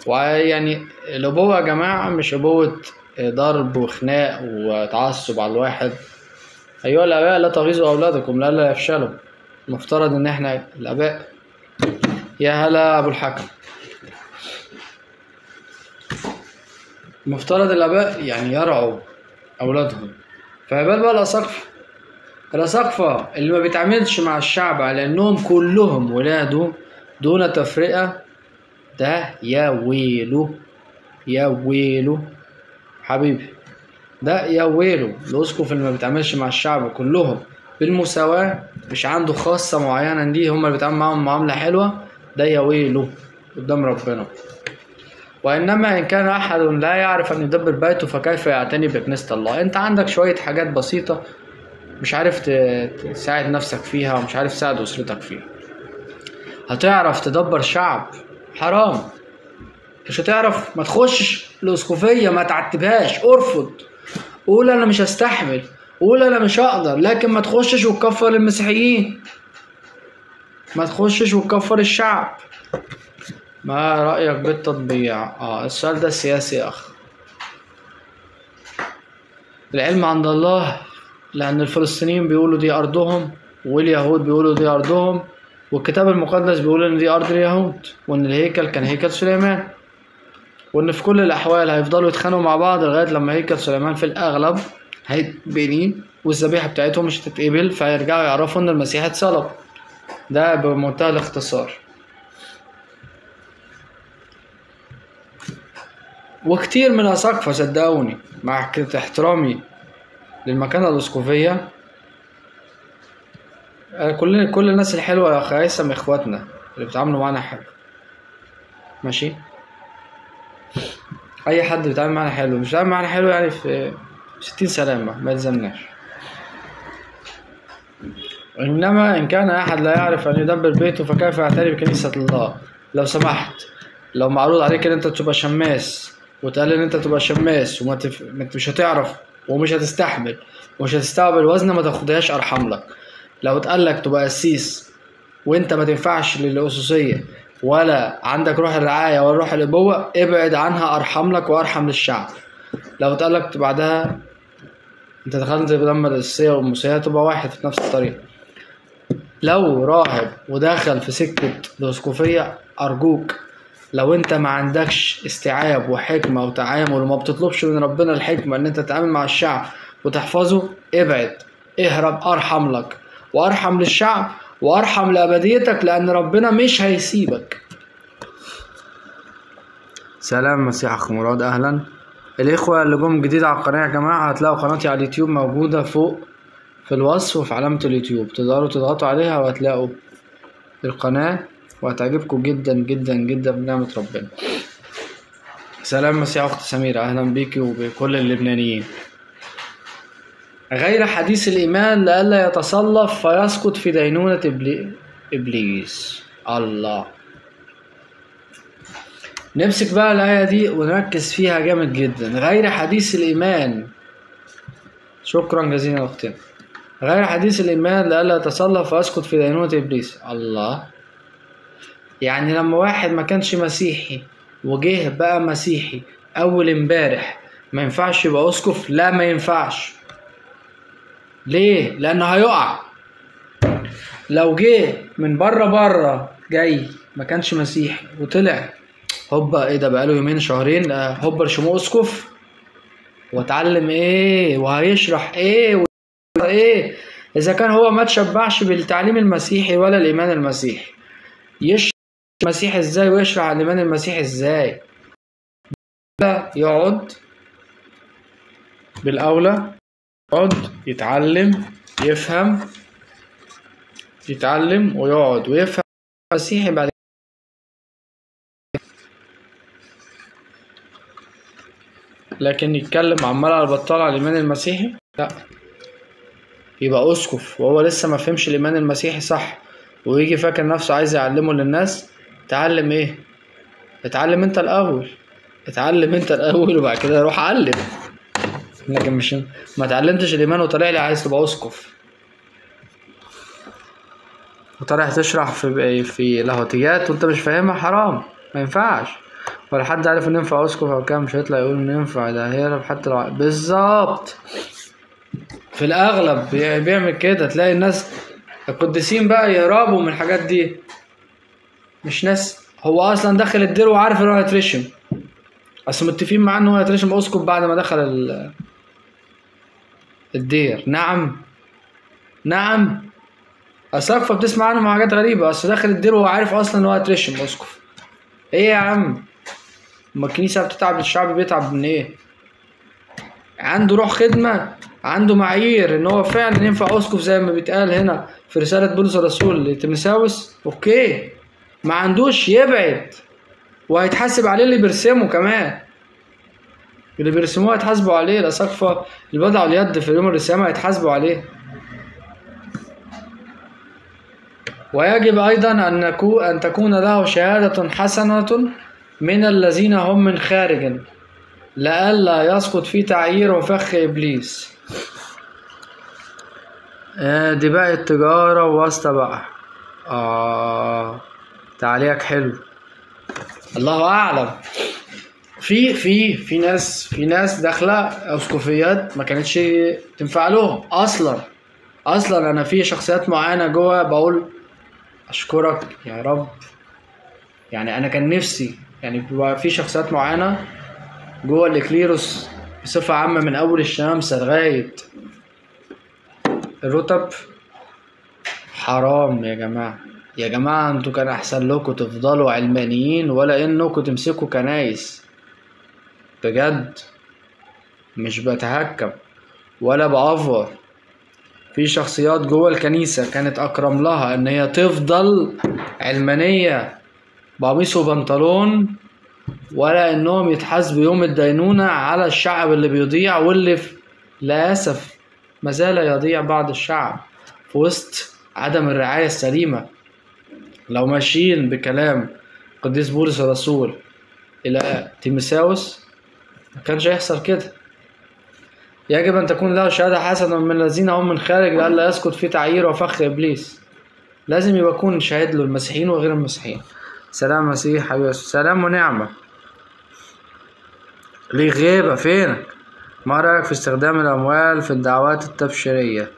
ويعني الأبوة يا جماعة مش أبوة ضرب وخناق وتعصب على الواحد. أيها الآباء لا تغيظوا أولادكم لئلا يفشلوا. المفترض إن إحنا الآباء. يا هلا أبو الحكم. المفترض الآباء يعني يرعوا أولادهم. فيبقى بقى الأساقفة الأساقفة اللي ما بيتعاملش مع الشعب على إنهم كلهم ولاده دون تفرقة. ده يا ويله يا ويله حبيبي. ده يا ويله الأسقف اللي ما بيتعاملش مع الشعب كلهم بالمساواة مش عنده خاصة معينة دي هما اللي بيتعامل معاهم معاملة حلوة. ده يا ويله قدام ربنا. وإنما إن كان أحد لا يعرف أن يدبر بيته فكيف يعتني بكنيسة الله؟ أنت عندك شوية حاجات بسيطة مش عارف تساعد نفسك فيها ومش عارف تساعد أسرتك فيها. هتعرف تدبر شعب. حرام. مش هتعرف ما تخشش الأسقفية ما تعتبهاش. أرفض. قول أنا مش هستحمل. قول أنا مش هقدر. لكن ما تخشش وتكفر المسيحيين. ما تخشش وتكفر الشعب. ما رأيك بالتطبيع؟ آه السؤال ده سياسي يا أخ العلم عند الله لأن الفلسطينيين بيقولوا دي أرضهم واليهود بيقولوا دي أرضهم والكتاب المقدس بيقول إن دي أرض اليهود وإن الهيكل كان هيكل سليمان. وإن في كل الأحوال هيفضلوا يتخانقوا مع بعض لغاية لما هيكل سليمان في الأغلب هيتبني والذبيحة بتاعتهم مش هتتقبل فيرجعوا يعرفوا إن المسيح اتصلب ده بمنتهى الاختصار. وكتير من الأساقفة صدقوني مع كده احترامي للمكانة الأسقفية. آه، كل كل الناس الحلوة يا أخ هيثم إخواتنا اللي بيتعاملوا معانا حلو. ماشي؟ أي حد بيتعامل معانا حلو مش بيتعامل معانا حلو يعني في ستين سلامة ما يلزمناش. إنما إن كان أحد لا يعرف أن يدبر بيته فكيف يعتني بكنيسة الله؟ لو سمحت لو معروض عليك إن أنت تبقى شماس وتقال إن أنت تبقى شماس وما تف... مش هتعرف ومش هتستحمل ومش هتستوعب الوزن ما تاخدهاش أرحم لك. لو اتقال لك تبقى قسيس وأنت ما تنفعش للأسوسية ولا عندك روح الرعاية ولا روح الأبوة ابعد عنها أرحم لك وأرحم للشعب. لو اتقال لك بعدها أنت دخلت بدم الأساسية والمسيحية تبقى واحد في نفس الطريقة لو راهب ودخل في سكة الأسقفية أرجوك لو أنت ما عندكش استيعاب وحكمة وتعامل وما بتطلبش من ربنا الحكمة إن أنت تتعامل مع الشعب وتحفظه ابعد. اهرب أرحم لك. وأرحم للشعب وأرحم لأبديتك لأن ربنا مش هيسيبك. سلام مسيح أخ مراد أهلا. الإخوة اللي جم جديد على القناة يا جماعة هتلاقوا قناتي على اليوتيوب موجودة فوق في الوصف وفي علامة اليوتيوب. تقدروا تضغطوا عليها وهتلاقوا القناة. وهتعجبكم جدا جدا جدا بنعمة ربنا. سلام مسيح أخت سميرة. أهلا بيكي وبكل اللبنانيين. غير حديث الإيمان لئلا يتصلف فيسقط في دينونة إبلي... إبليس. الله. نمسك بقى الآية دي ونركز فيها جامد جدا. غير حديث الإيمان. شكرا جزيلا أختنا. غير حديث الإيمان لئلا يتصلف فيسقط في دينونة إبليس. الله. يعني لما واحد ما كانش مسيحي وجه بقى مسيحي أول امبارح ما ينفعش يبقى أسقف؟ لا ما ينفعش. ليه؟ لأنه هيقع. لو جه من بره بره جاي ما كانش مسيحي وطلع هوبا إيه ده بقاله يومين شهرين هوبا رشموه أسقف. واتعلم إيه؟ وهيشرح إيه. إيه؟ إذا كان هو ما تشبعش بالتعليم المسيحي ولا الإيمان المسيحي. يشرح المسيح إزاي ويشرح عن الايمان المسيحي إزاي يقعد بالأولى يقعد يتعلم يفهم يتعلم ويقعد ويفهم المسيحي بعد لكن يتكلم عمال على بطال على الايمان المسيحي لا. يبقى أسقف وهو لسه ما فهمش الايمان المسيحي صح ويجي فاكر نفسه عايز يعلمه للناس؟ تعلم إيه؟ اتعلم انت الأول. اتعلم انت الأول وبعد كده روح علم. لكن مش ما اتعلمتش الإيمان وطالع لي عايز تبقى أسقف. وطالع تشرح في في لاهوتيات وانت مش فاهمها حرام. ما ينفعش. ولا حد عارف إن ينفع أسقف أو كام مش هيطلع يقول إن ينفع. ده هيهرب حتى لو بالظبط. في الأغلب بي- بيعمل كده. تلاقي الناس القديسين بقى يهربوا من الحاجات دي. مش ناس. هو أصلا داخل الدير وعارف إن هو هيترشم. أصل متفقين معاه إن هو هيترشم. اسقف بعد ما دخل ال- الدير. نعم. نعم. اساقفه بتسمع عنهم حاجات غريبة. أصل داخل الدير وهو عارف أصلا إن هو هيترشم. اسقف إيه يا عم؟ ما الكنيسة بتتعب الشعب بيتعب من إيه؟ عنده روح خدمة عنده معايير إن هو فعلا ينفع اسقف زي ما بيتقال هنا في رسالة بولس الرسول لتيموثاوس أوكي. ما عندوش يبعد وهيتحاسب عليه اللي بيرسمه كمان. اللي بيرسموه هيتحاسبوا عليه الاساقفه اللي بدعوا اليد في يوم الرسامة هيتحاسبوا عليه. ويجب أيضا أن, أن تكون له شهادة حسنة من الذين هم من خارج لئلا يسقط في تعيير وفخ إبليس. آه، دي بقى التجارة واسطة بقى آه. تعليقك حلو. الله أعلم. في في في ناس في ناس داخلة أسقفيات ما كانتش تنفع لهم. أصلا أصلا أنا في شخصيات معينة جوه بقول أشكرك يا رب. يعني أنا كان نفسي يعني في شخصيات معينة جوه الإكليروس بصفة عامة من أول الشمس لغاية الرتب حرام يا جماعة. يا جماعة أنتوا كان أحسن لكم تفضلوا علمانيين ولا إنكم تمسكوا كنايس. بجد مش بتهكم ولا بأفور. في شخصيات جوه الكنيسة كانت أكرم لها إن هي تفضل علمانية بقميص وبنطلون ولا إنهم يتحاسبوا يوم الدينونة على الشعب اللي بيضيع واللي في للأسف مازال يضيع بعض الشعب في وسط عدم الرعاية السليمة. لو ماشيين بكلام قديس بولس الرسول إلى تيمساوس ما كانش هيحصل كده. يجب أن تكون له شهادة حسنة من الذين هم من خارج لئلا يسقط في تعيير وفخ إبليس. لازم يبقى يكون شاهد له المسيحيين وغير المسيحيين. سلام مسيح حبيبي سلام ونعمة. ليه غيبة؟ فينك؟ ما رأيك في استخدام الأموال في الدعوات التبشيرية؟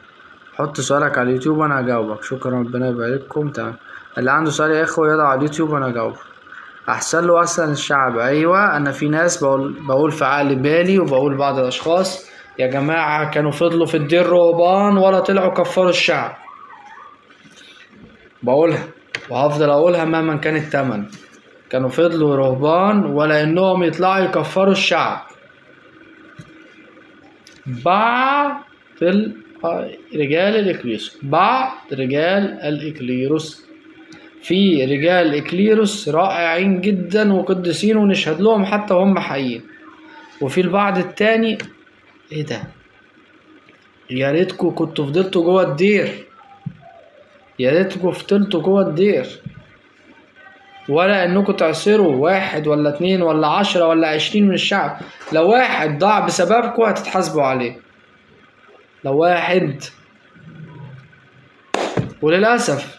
حط سؤالك على اليوتيوب وأنا هجاوبك. شكرا ربنا يبارككم. تمام. اللي عنده سؤال يا إخوة يضع على اليوتيوب وأنا هجاوبه أحسن له أحسن الشعب. أيوة أنا في ناس بقول بقول في عقل بالي وبقول بعض الأشخاص يا جماعة كانوا فضلوا في الدير رهبان ولا طلعوا كفروا الشعب. بقولها وهفضل أقولها مهما كان التمن. كانوا فضلوا رهبان ولا إنهم يطلعوا يكفروا الشعب. بعض ال- رجال الإكليروس بعض رجال الإكليروس. في رجال إكليروس رائعين جدا وقديسين ونشهد لهم حتى وهم حيين. وفي البعض التاني إيه ده؟ يا ريتكوا كنتوا فضلتوا جوه الدير. يا ريتكوا فضلتوا جوه الدير. ولا إنكم تعصروا واحد ولا اتنين ولا عشرة ولا عشرين من الشعب. لو واحد ضاع بسببكوا هتتحاسبوا عليه. لو واحد. وللأسف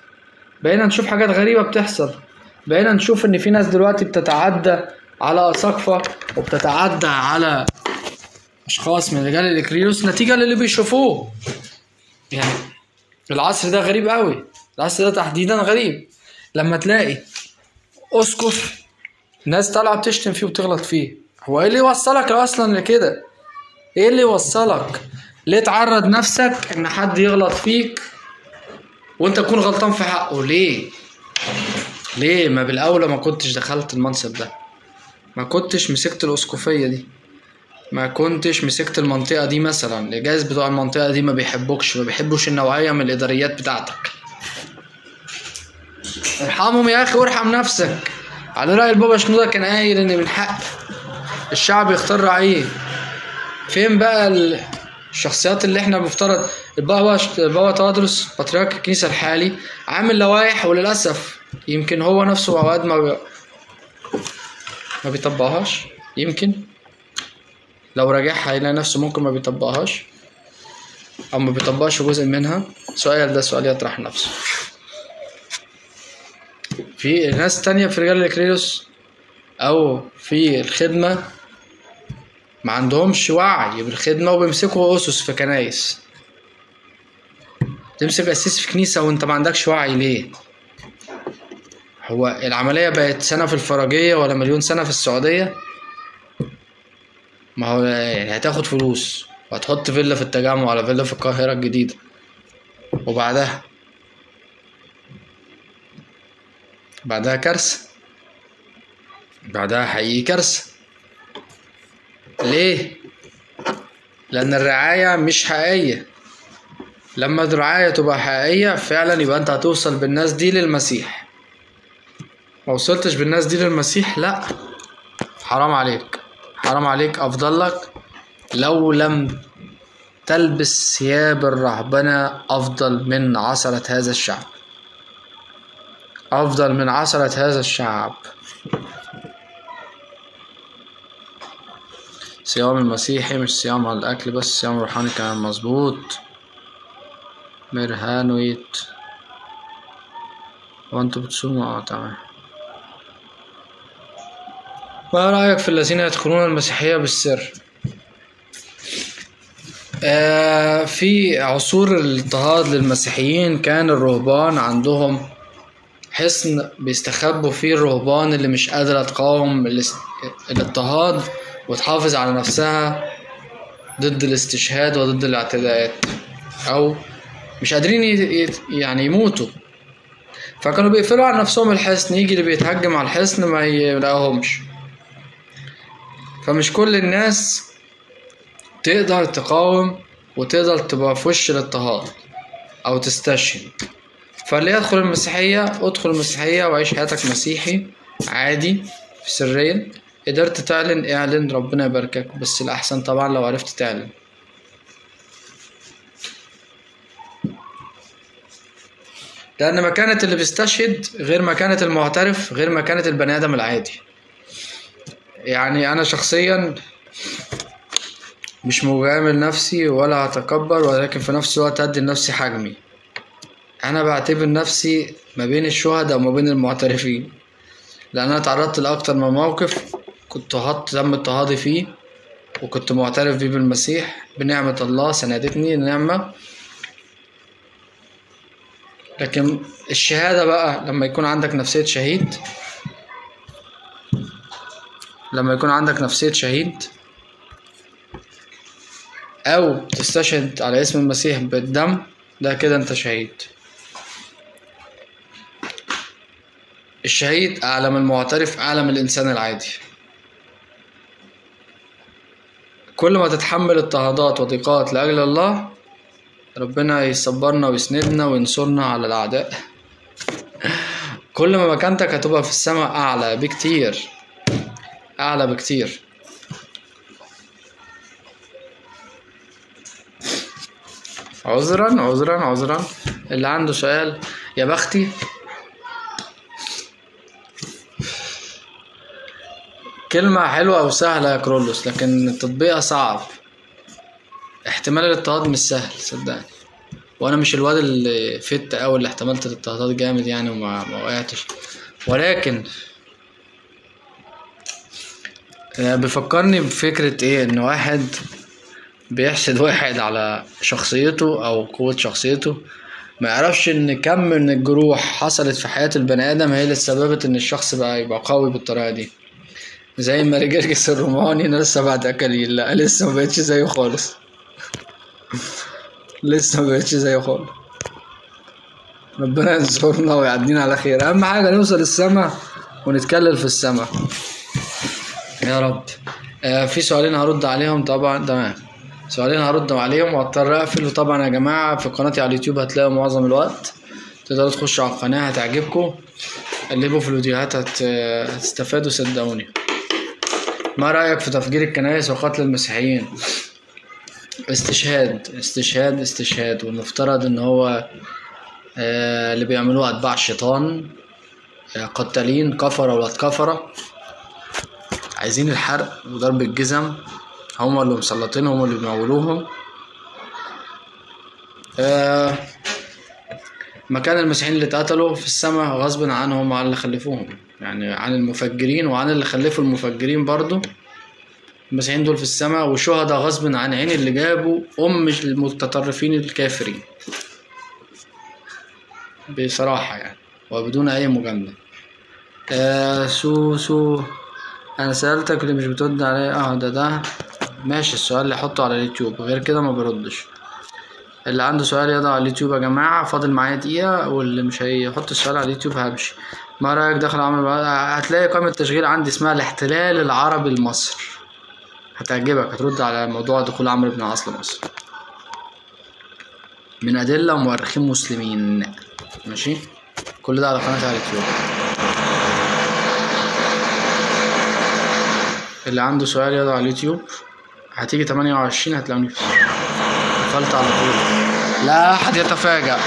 بقينا نشوف حاجات غريبة بتحصل. بقينا نشوف إن في ناس دلوقتي بتتعدى على أساقفة وبتتعدى على أشخاص من رجال الاكليروس نتيجة للي بيشوفوه. يعني العصر ده غريب قوي. العصر ده تحديدا غريب. لما تلاقي أسقف ناس طالعة بتشتم فيه وتغلط فيه. هو إيه اللي يوصلك أصلا لكده؟ إيه اللي يوصلك؟ ليه تعرض نفسك إن حد يغلط فيك؟ وانت تكون غلطان في حقه. ليه؟ ليه؟ ما بالاولى ما كنتش دخلت المنصب ده. ما كنتش مسكت الأسقفية دي. ما كنتش مسكت المنطقة دي مثلا. الجايز بتوع المنطقة دي ما بيحبوكش. ما بيحبوش النوعية من الإداريات بتاعتك. ارحمهم يا أخي وارحم نفسك. على رأي البابا شنودة كان قايل إن من حق الشعب يختار رعية. فين بقى ال- الشخصيات اللي إحنا مفترض البابا البابا تدرس بطريرك الكنيسة الحالي. عامل لوائح وللأسف يمكن هو نفسه أوقات ما بي... ما بيطبقهاش. يمكن لو راجعها هيلاقي نفسه ممكن ما بيطبقهاش أو ما بيطبقش جزء منها. سؤال ده سؤال يطرح نفسه. في ناس تانية في رجال الكريلوس أو في الخدمة ما عندهمش وعي بالخدمة وبيمسكوا أسس في كنايس. تمسك أسيس في كنيسة وأنت ما عندكش وعي ليه؟ هو العملية بقت سنة في الفرجية ولا مليون سنة في السعودية؟ ما هو يعني هتاخد فلوس وهتحط فيلا في التجمع ولا فيلا في القاهرة الجديدة وبعدها بعدها كارثة بعدها حقيقي كارثة ليه؟ لأن الرعاية مش حقيقية لما الرعاية تبقى حقيقية فعلا يبقى أنت هتوصل بالناس دي للمسيح. ما وصلتش بالناس دي للمسيح لأ. حرام عليك. حرام عليك أفضل لك لو لم تلبس ثياب الرهبنة أفضل من عثرة هذا الشعب. أفضل من عثرة هذا الشعب. صيام المسيحي مش صيام على الأكل بس صيام روحاني كمان مظبوط. مرهانويت وانتوا بتصوموا آه تمام. ما رأيك في الذين يدخلون المسيحية بالسر؟ آه في عصور الاضطهاد للمسيحيين كان الرهبان عندهم حصن بيستخبوا فيه الرهبان اللي مش قادرة تقاوم الاضطهاد وتحافظ على نفسها ضد الاستشهاد وضد الاعتداءات أو مش قادرين يعني يموتوا. فكانوا بيقفلوا على نفسهم الحصن يجي اللي بيتهجم على الحصن ما يلاقيهمش. فمش كل الناس تقدر تقاوم وتقدر تبقى في وش الاضطهاد أو تستشهد. فاللي يدخل المسيحية ادخل المسيحية وعيش حياتك مسيحي عادي في سريا. قدرت تعلن اعلن ربنا يباركك. بس الأحسن طبعا لو عرفت تعلن. لأن مكانة اللي بيستشهد غير مكانة المعترف غير مكانة البني آدم العادي. يعني أنا شخصيا مش مجامل نفسي ولا هتكبر ولكن في نفس الوقت أدي لنفسي حجمي. أنا بعتبر نفسي ما بين الشهداء وما بين المعترفين. لأن أنا تعرضت لأكتر من موقف كنت هط تم اضطهادي فيه وكنت معترف بيه بالمسيح بنعمة الله سندتني نعمة لكن الشهادة بقى لما يكون عندك نفسية شهيد لما يكون عندك نفسية شهيد أو تستشهد على اسم المسيح بالدم ده كده أنت شهيد. الشهيد أعلى من المعترف أعلى من الإنسان العادي. كل ما تتحمل اضطهادات وضيقات لأجل الله ربنا يصبرنا ويسندنا وينصرنا على الأعداء. كل ما مكانتك هتبقى في السماء أعلى بكتير. أعلى بكتير. عذرا عذرا عذرا. اللي عنده سؤال يا بختي. كلمة حلوة وسهلة يا كرولوس لكن تطبيقها صعب. احتمال الاضطهاد مش سهل صدقني. وأنا مش الواد اللي فت اوي اللي احتملت الاضطهادات جامد يعني وما ما وقعتش. ولكن آه، بيفكرني بفكرة إيه؟ إن واحد بيحسد واحد على شخصيته أو قوة شخصيته. ما يعرفش إن كم من الجروح حصلت في حياة البني آدم هي اللي سببت إن الشخص بقى يبقى قوي بالطريقة دي. زي ما رجرجس الروماني لسه بعد اكليل لا لسه ما بقتش زيه خالص. لسه ما بقتش زيه خالص. ربنا ينصرنا ويعدينا على خير. أهم حاجة نوصل السما ونتكلل في السما. يا رب. آه في سؤالين هرد عليهم طبعا. تمام. سؤالين هرد عليهم واضطر أقفل. وطبعا يا جماعة في قناتي على اليوتيوب هتلاقوا معظم الوقت. تقدروا تخشوا على القناة هتعجبكم. قلبوا في الفيديوهات هت... هتستفادوا صدقوني. ما رأيك في تفجير الكنائس وقتل المسيحيين؟ استشهاد استشهاد استشهاد. والمفترض إن هو آه، اللي بيعملوه أتباع الشيطان آه، قتالين كفرة ولاد كفرة عايزين الحرق وضرب الجزم. هم اللي مسلطين هم اللي بيمولوهم. آه، مكان المسيحيين اللي اتقتلوا في السماء غصب عنهم وعن اللي خلفوهم. يعني عن المفجرين وعن اللي خلفوا المفجرين برضو. المسيحيين دول في السماء وشهداء غصب عن عين اللي جابوا أم المتطرفين الكافرين. بصراحة يعني وبدون أي مجاملة. آه سو سو أنا سألتك اللي مش بترد عليا؟ آه ده ده. ماشي السؤال اللي أحطه على اليوتيوب. غير كده ما بردش. اللي عنده سؤال يضع على اليوتيوب يا جماعة. فاضل معايا دقيقة واللي مش هيحط السؤال على اليوتيوب همشي. ما رأيك داخل عمل؟ هتلاقي قائمة تشغيل عندي اسمها الاحتلال العربي لمصر هتعجبك. هترد على موضوع دخول عمرو بن العاص لمصر. من أدلة ومؤرخين مسلمين. ماشي؟ كل ده على قناتي على اليوتيوب. اللي عنده سؤال يضع على اليوتيوب. هتيجي تمانية وعشرين هتلاقوني قفلت على طول. لا أحد يتفاجأ.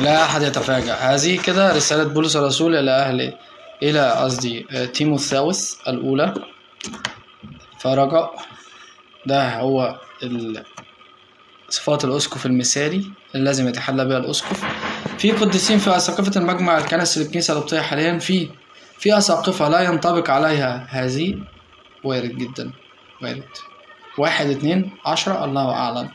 لا أحد يتفاجأ. هذه كده رسالة بولس الرسول إلى أهل إلى قصدي آه، تيموثاوس الأولى. فرجاء. ده هو صفات الأسقف المثالي اللي لازم يتحلى بها الأسقف. في قديسين في أساقفة المجمع الكنسي للكنيسة القبطية حاليا في في أساقفة لا ينطبق عليها هذه. وارد جدا وارد. واحد اتنين عشرة الله أعلم.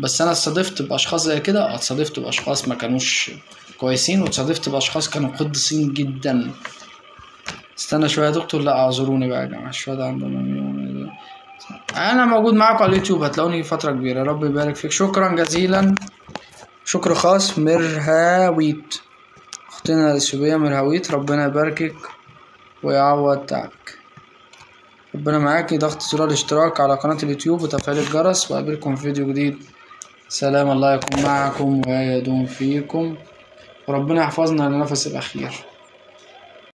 بس أنا اتصادفت بأشخاص زي كده اتصادفت بأشخاص ما كانوش كويسين واتصادفت بأشخاص كانوا قديسين جدا. استنى شوية يا دكتور لا أعذروني بقى يا جماعة الشهداء عندهم أنا موجود معاكم على اليوتيوب هتلاقوني فترة كبيرة. رب يبارك فيك. شكرا جزيلا. شكر خاص مرهاويت أختنا الاثيوبية مرهاويت ربنا يباركك ويعوض تعبك. ربنا معاكي ضغط زرار الاشتراك على قناة اليوتيوب وتفعيل الجرس وأقابلكم في فيديو جديد. سلام الله يكون معكم ويدوم فيكم. وربنا يحفظنا للنفس الأخير.